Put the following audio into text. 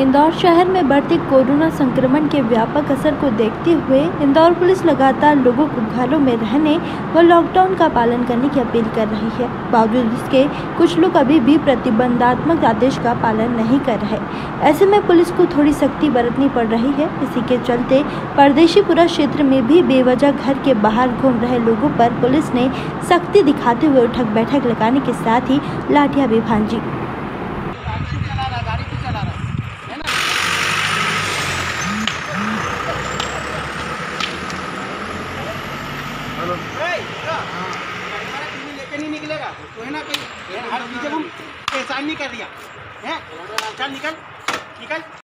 इंदौर शहर में बढ़ते कोरोना संक्रमण के व्यापक असर को देखते हुए इंदौर पुलिस लगातार लोगों को घरों में रहने व लॉकडाउन का पालन करने की अपील कर रही है। बावजूद इसके, कुछ लोग अभी भी प्रतिबंधात्मक आदेश का पालन नहीं कर रहे। ऐसे में पुलिस को थोड़ी सख्ती बरतनी पड़ रही है। इसी के चलते परदेशीपुरा क्षेत्र में भी बेवजह घर के बाहर घूम रहे लोगों पर पुलिस ने सख्ती दिखाते हुए उठक बैठक लगाने के साथ ही लाठियाँ भी भांजी गाड़ी चला रहा गाड़ी क्यों चला रहा है ना हेलो। लेके नहीं निकलेगा। तो है ना कहीं हर चीज़ हम पहचान नहीं कर दिया है? चल निकल निकल।